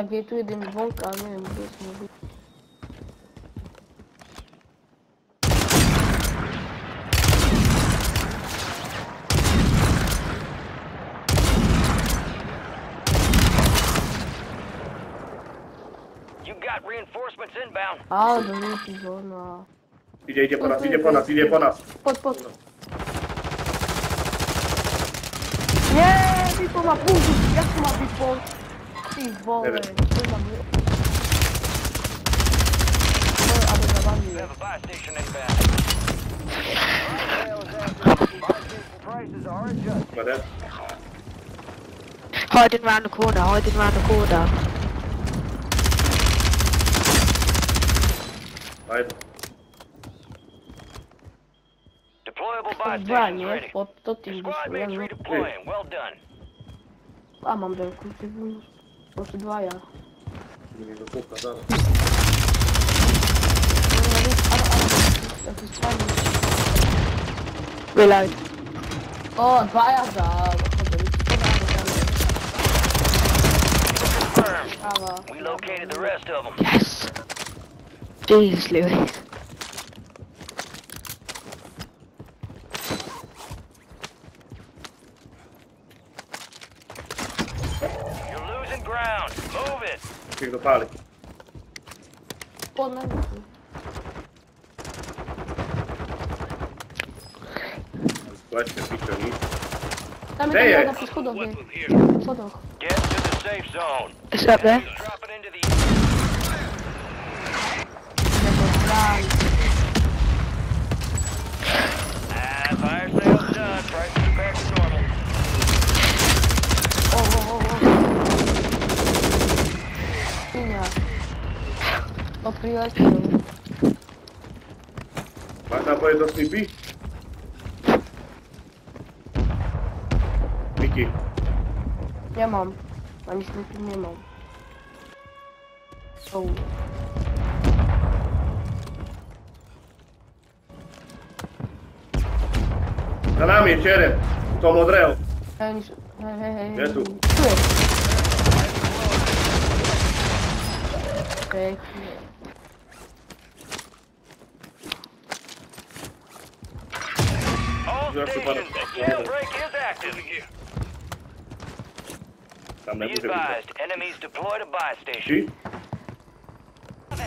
amplitude bom carro mesmo, desse Reinforcements inbound. Ah, não pisou na. DJ, DJ pra nós, DJ pra nós, DJ pra nós. Pode, pode. Yeah, ficou uma puta, já ficou uma pipoca. Punkt? Ty wolę. Nie wiem. Co ma być? No, ale zawalił. You have a buy station inbound. Buy station prices are adjusted. Będę. Hiding round the corner, hiding round the corner. Fajnie. Deployable buy Dwa, stations nie? ready. Pod to Your tym squad mates wysyłamy. redeploying. Well done. A, mam belku. Proszę dwa ja. Nie do punkta, zaraz. No, no, więc- ale, ale. To jest fajne. Reload. O, dwa ja za. We located the rest of them. Yes. Jesus, Louis. ground. Move it. Pierdopali. Ponad. Właśnie piszą mi. Tam jest na przeszkodowie. Podoch. Get to the safe zone. Prior teu. Vai dar pra ele do CB? Aqui. Minha mão. Olha isso aqui, minha mão. Sou. Za nami, Čerem, u tom odreu. Gdje tu? Tu je. Is active. Tam na Be górze widzę. advised, enemies deployed a buy station. Ci?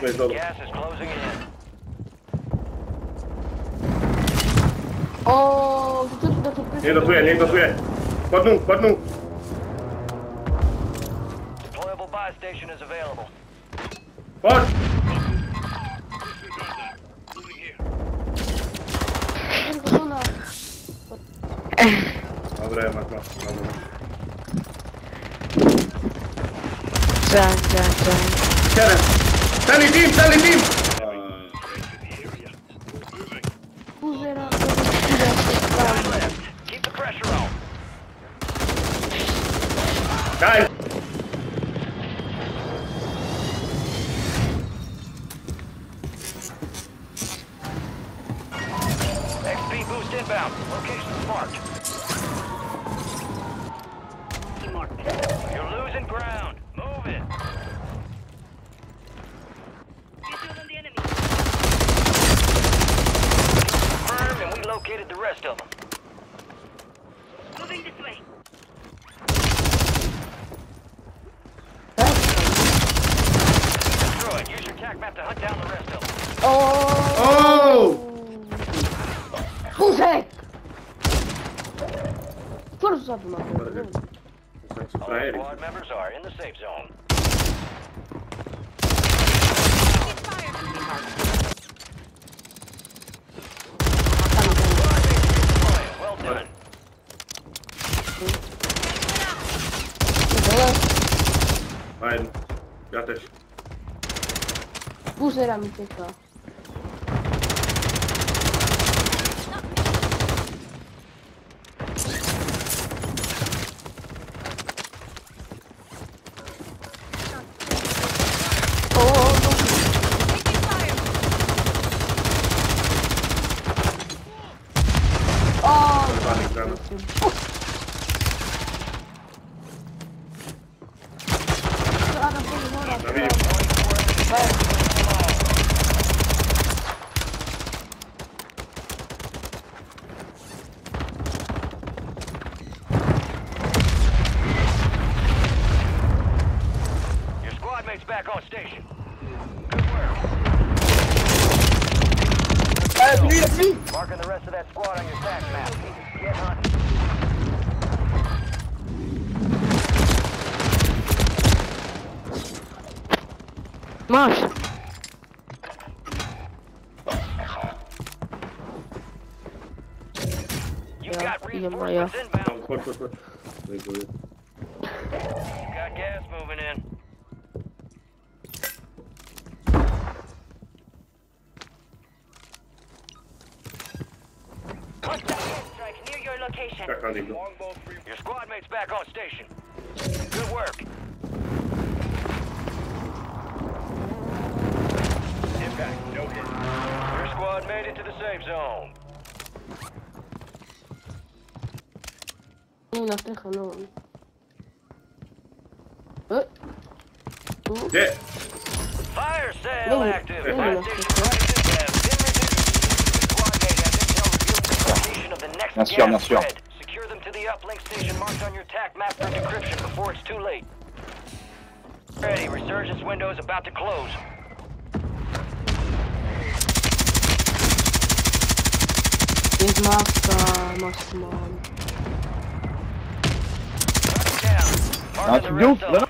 Tu jest dole. Gas is closing in. O, tu, tu, tu, tu, Nie dotuje, nie dotuje. Podnół, podnół. Deployable buy station is available. Chodź. Dobra, masz, masz. Dobra. Zone, zone, zone. Siedem. Team, stali team. Kuzera, rest of them. Moving this way. Destroyed. Use your tac map to hunt down the rest of them. O! O! Puszek! Co za to ma? Tak, All frajeri. squad members are in the safe zone. Dostałem. Ja też. Użera mi tylko. O, Zerwany granat. Marking the rest of that squad on your tac map. Get hunting. Masz. You Yeah, got yeah, reinforcements inbound. You got gas moving in. Near your location. Tak, Andy. Your squad mate's back on station. Good work. Impact, no hit. Your squad made it to the safe zone. Nie na strycha, no. E? Tu? Fire sale No, active. no, Fire no, station no. prices have been reduced. Squad mate has intel revealing the location of the next Bien sûr, bien sûr. Secure them to the uplink station marked on your TAC map for decryption before it's too late. Ready. Resurgence window is about to close. Jest maska, maska mam. Shut down. Ah, the tu red ouf, zone. là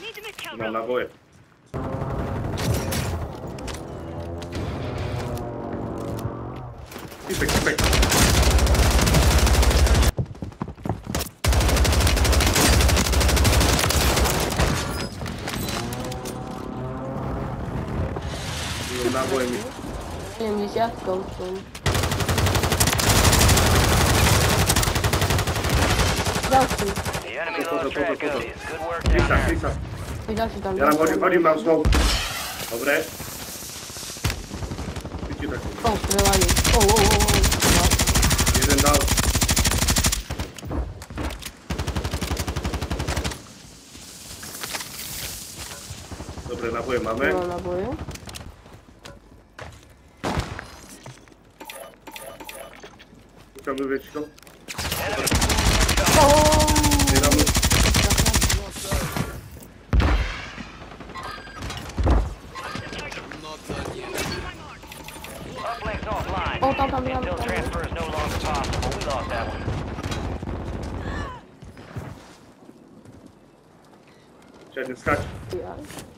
Need to make kill Isso aqui, isso aqui. Não dá boa, Emi. Emi já cantou. Já fui. Contra, contra, contra. Fixa, fixa. Era body, body, mouse, no. Dobre. Tak. O, strzelanie. O, o, o, o. Jeden dał. Dobre naboje mamy. No, naboje. Chciałbym wiedzieć to. Enemy O!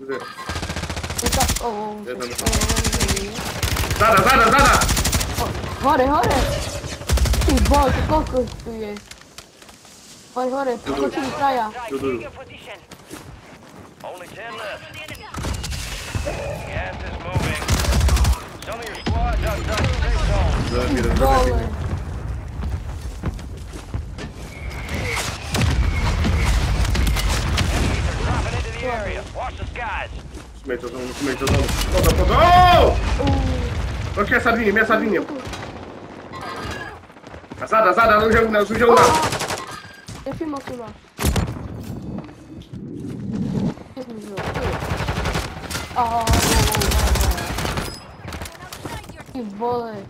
Где? Зада, зада, зада! Горе, горе! Ти боже, колко ти е? Горе, горе, покочи до края. Only 10 left. Gas is moving. Some of your squad's outside the safe zone. area. Watch the skies. Onde é essa vinha? Minha essa vinha. Azada, azada, não jogo, não, não jogo, não. Eu filmo, filmo. Oh, que vôlei.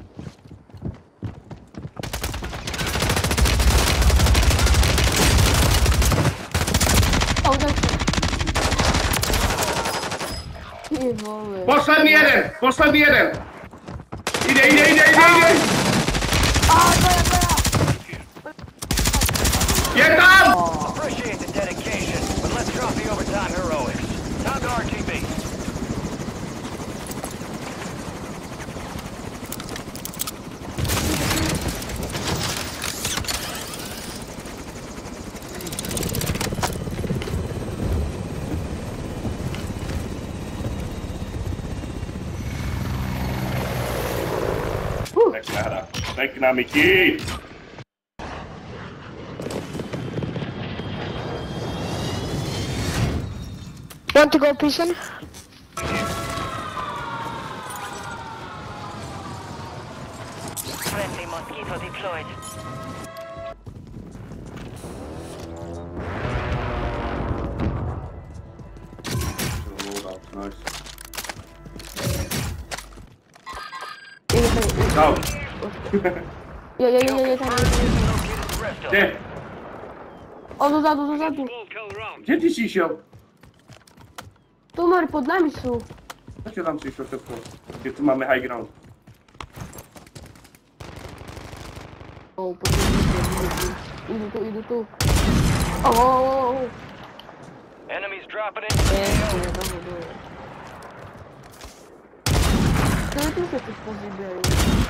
Oh, güey. Postal viene, postal viene. Ide, ide, ide, ide, ide. ¡Ah, espera, espera! ¡Quieta! Namiki! Want to go piece? Friendly mosquito deployed. Nice. Out. Jo, jo, jo, jo, Gdzie? Ty sisio? Tu, Mary, pod nami są. Co cię tam sisio, szybko? Gdzie tu mamy high ground? Idu Idę tu, idę tu. O, o, o, o. Enemies dropping in. Nie, nie, nie, nie. Dobra, dobra. To ja tu się coś pozybiają.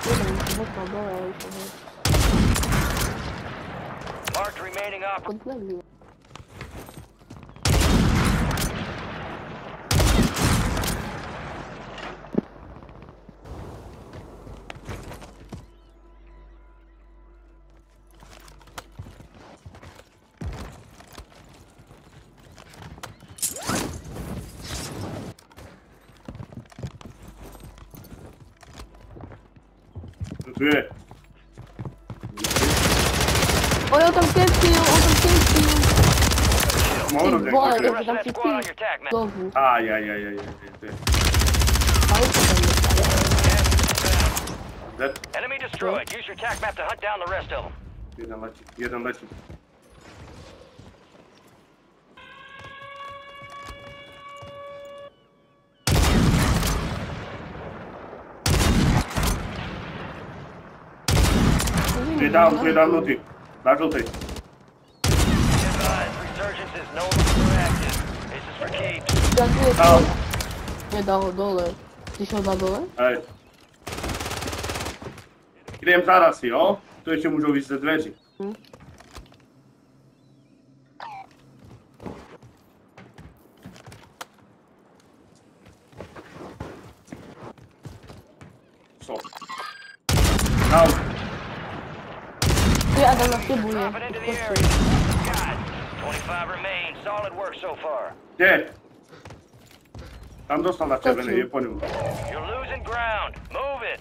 Jeden, chyba, dobra, ale Marked remaining op. pod nami. Tu jest. O, ja tam kępił, on tam kępił. Moro, Ty, wolę, jak ja tam się Squad on your pił. tac map. Znowu. Aj, aj, aj, aj, aj. ty. Auto tam jest. Dead. Enemy destroyed. Use your tac map to hunt down the rest of them. Jeden leci, jeden leci. They down, they down low three. Last low three. Down. Vai dar o dólar. Deixa eu dar dólar. Aí. Idem teraz, jo? To ještě Solid work so far. Gdzie? Tam dostał na czerwony, nie po nim. You're losing ground. Move it.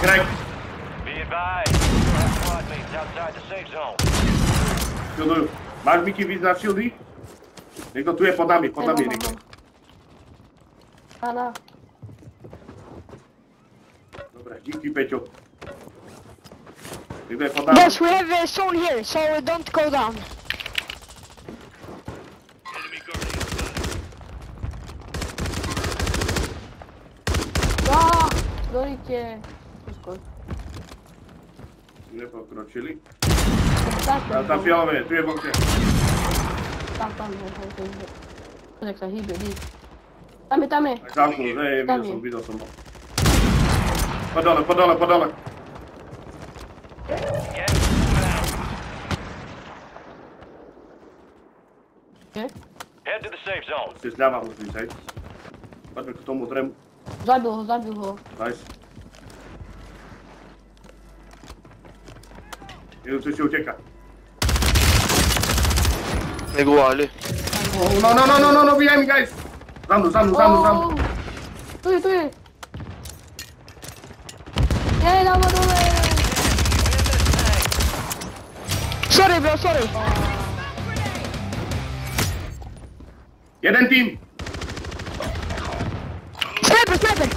Greg, Be advised. You have squad mates outside the safe zone. Fiudu, masz Miki widz na Fiudy? Niech gotuje pod nami, pod nami. niech. Dobra, dzięki Pecio. Did podam? Yes, we have a soul here, so don't go down. Ah, uskoj. Nepokročili. Tam, tam fialové, tu je bokte. Tam, tam, tam, tam. Nech sa hýbe, hýbe. Tam je, tam je. Tam, tam je, videl som ho. Moving out. Nie? Head to the safe zone. Lawa musi być, hej. Patrzmy, kto mu tremu. Zabił zabił go. Nice. Jeden coś się ucieka. Uguale. Oh, no, no, no, no, no, no, behind me, guys. Za mną, za mną, za mną, za mną. O! Tu jest, tu jest. Nie, na dole. Sorry, bro, sorry. Jeden team. Sniper, sniper.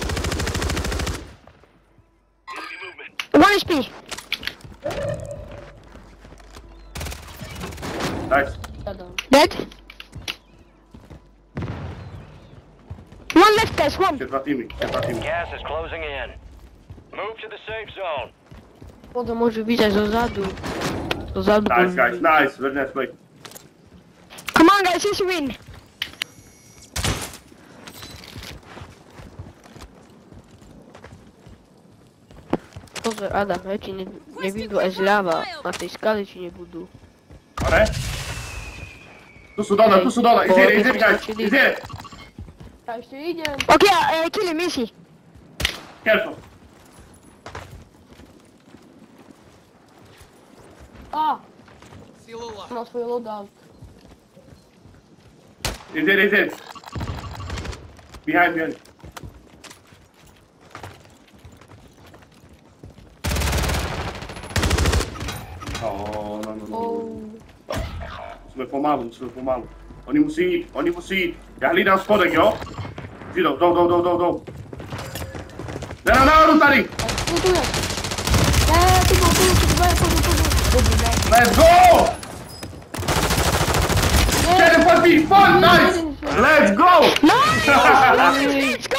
One HP. Nice. Dead. One left, guys, one. Jeszcze dwa teamy, jeszcze dwa teamy. Gas is closing in. Move to the safe zone. Wodę może widać do zadu. Do zadu. Nice, guys, nice. Very nice play. Come on, guys, it's a win. Boże, Adam, ja ci nie, nie widzę, jest lawa. Na tej skale ci nie budu. Ale? Tu są dole, tu są dole. Is here, guys. Here. Ja jeszcze idzie. Okay, uh, kill him, easy. Careful. Ah! Nossa, foi loadout. Is it, is it? Behind, behind. Oh, não, não, não. Oh. Subiu pro maluco, subiu pro maluco. Ônibus ir, ônibus ir. Já ali nas cordas aqui, ó. Vira, dou, dou, dou, dou, dou. Não, não, não, não tá ali. É, tudo bem. É, tudo bom, tudo bem, tudo bem. Let's go! Get it fucking fun, nice! Let's go! Nice! Let's go!